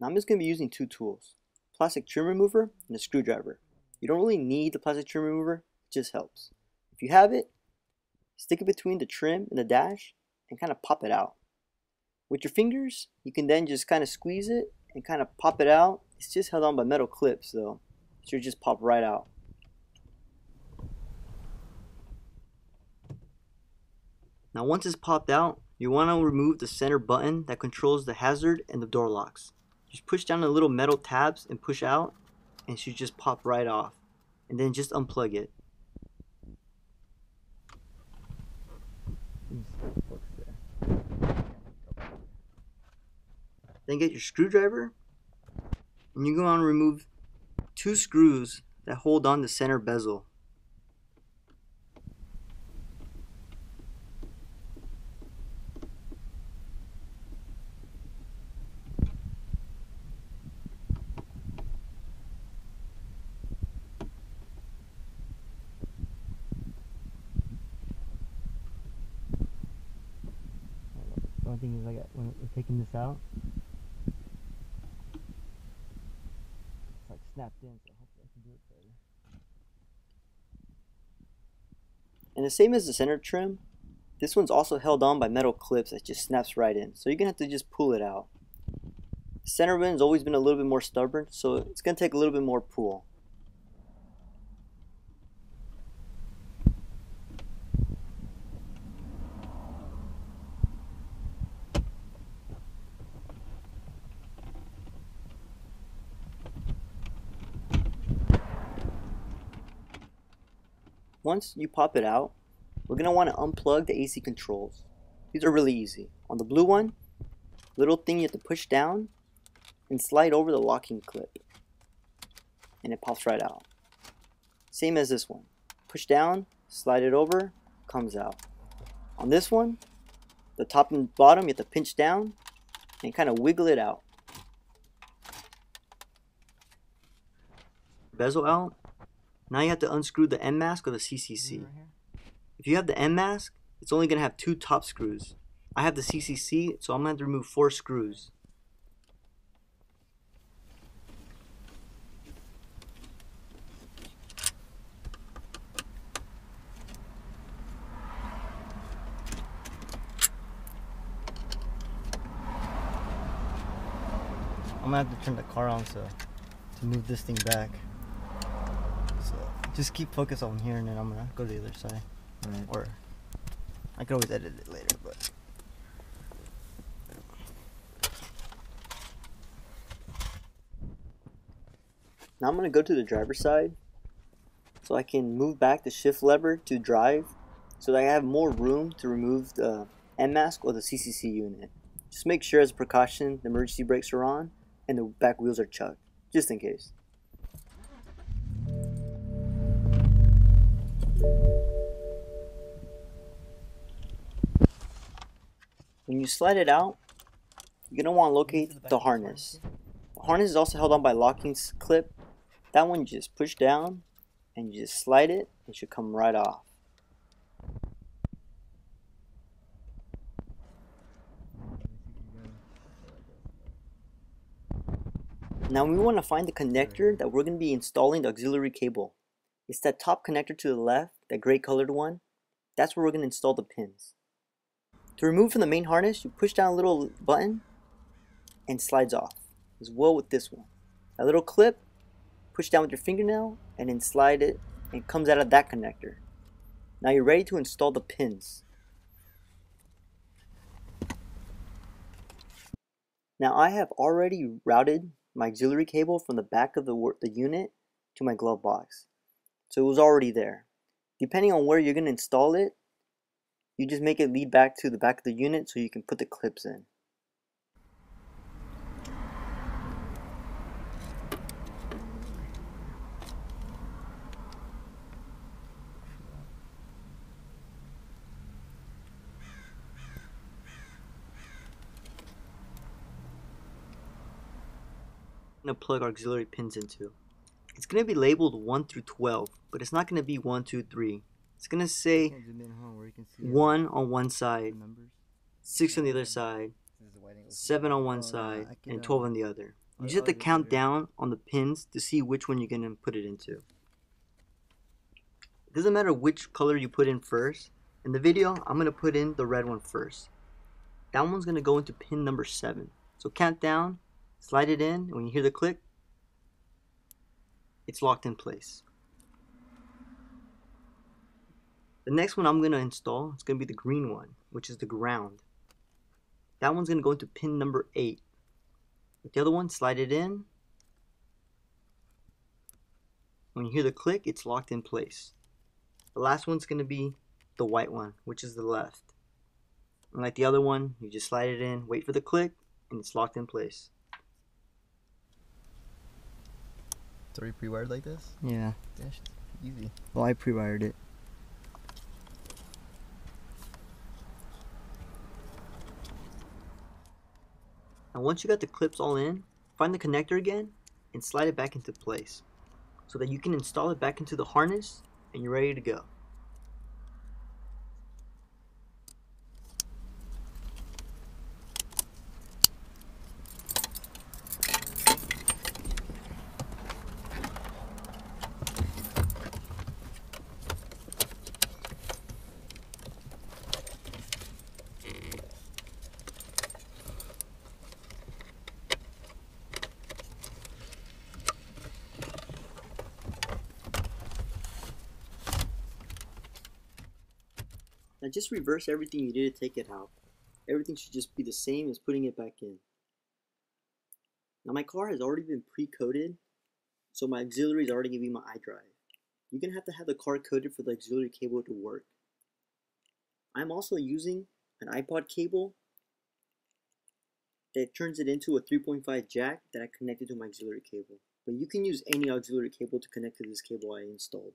Now I'm just going to be using two tools, plastic trim remover and a screwdriver. You don't really need the plastic trim remover, it just helps. If you have it, stick it between the trim and the dash and kind of pop it out. With your fingers, you can then just kind of squeeze it and kind of pop it out. It's just held on by metal clips though, so you just pop right out. Now once it's popped out, you want to remove the center button that controls the hazard and the door locks. Just push down the little metal tabs and push out and should just pop right off. And then just unplug it. Then get your screwdriver and you go on and remove two screws that hold on the center bezel. Thing is, got when we're taking this out, it's like snapped in, so hopefully I can do it better. And the same as the center trim, this one's also held on by metal clips that just snaps right in. So you're gonna have to just pull it out. Center one's always been a little bit more stubborn, so it's gonna take a little bit more pull. Once you pop it out, we're going to want to unplug the AC controls. These are really easy. On the blue one, little thing you have to push down and slide over the locking clip. And it pops right out. Same as this one. Push down, slide it over, comes out. On this one, the top and bottom you have to pinch down and kind of wiggle it out. Bezel out, now you have to unscrew the M-ASK or the CCC. If you have the M-ASK, it's only going to have two top screws. I have the CCC, so I'm going to have to remove four screws. I'm gonna have to turn the car on so to move this thing back. So just keep focus on here and then I'm gonna go to the other side. Right. Or I could always edit it later, but now I'm gonna go to the driver's side so I can move back the shift lever to drive so that I have more room to remove the M-ASK or the CCC unit. Just make sure as a precaution the emergency brakes are on and the back wheels are chucked, just in case. When you slide it out, you're going to want to locate the harness. The harness is also held on by locking clip. That one you just push down and you just slide it, it should come right off. Now we want to find the connector that we're going to be installing the auxiliary cable. It's that top connector to the left, that gray colored one. That's where we're going to install the pins. To remove from the main harness, you push down a little button and slides off. As well with this one. A little clip, push down with your fingernail and then slide it and it comes out of that connector. Now you're ready to install the pins. Now I have already routed my auxiliary cable from the back of the, the unit to my glove box. So it was already there. Depending on where you're going to install it, you just make it lead back to the back of the unit so you can put the clips in. going to plug auxiliary pins into. It's going to be labeled 1 through 12, but it's not going to be 1, 2, 3. It's to say Can't zoom in, huh, where you can see 1 on one side, 6 on the other side, This is the wide angle. 7 on one side, and 12 on the other. You just have to count down on the pins to see which one you're going to put it into. It doesn't matter which color you put in first. In the video, I'm going to put in the red one first. That one's going to go into pin number 7. So count down, slide it in, and when you hear the click, it's locked in place. The next one I'm going to install is going to be the green one, which is the ground. That one's going to go into pin number 8. With the other one, slide it in. When you hear the click, it's locked in place. The last one's going to be the white one, which is the left. And like the other one, you just slide it in, wait for the click, and it's locked in place. It's already pre-wired like this? Yeah. Yeah, easy. Well, I pre-wired it. Now once you got the clips all in, find the connector again and slide it back into place so that you can install it back into the harness and you're ready to go. Now just reverse everything you did to take it out. Everything should just be the same as putting it back in. Now my car has already been pre-coded, so my auxiliary is already be my iDrive. You're going to have to have the car coated for the auxiliary cable to work. I'm also using an iPod cable that turns it into a 3.5 jack that I connected to my auxiliary cable. But you can use any auxiliary cable to connect to this cable I installed.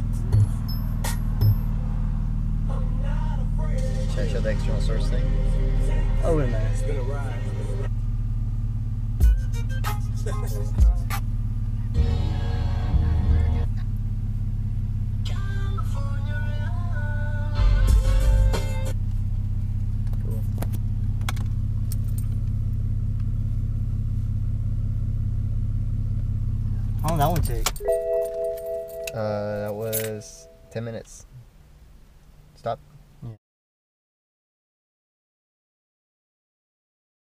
Should I show the external source thing? Oh, wait a minute. It's been a ride. Cool. How long that one take? Uh, that was 10 minutes. Stop.